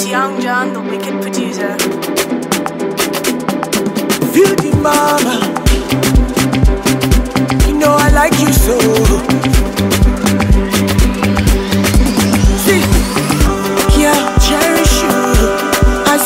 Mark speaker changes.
Speaker 1: It's Young John, the wicked producer.
Speaker 2: Beauty mama, you know I like you so.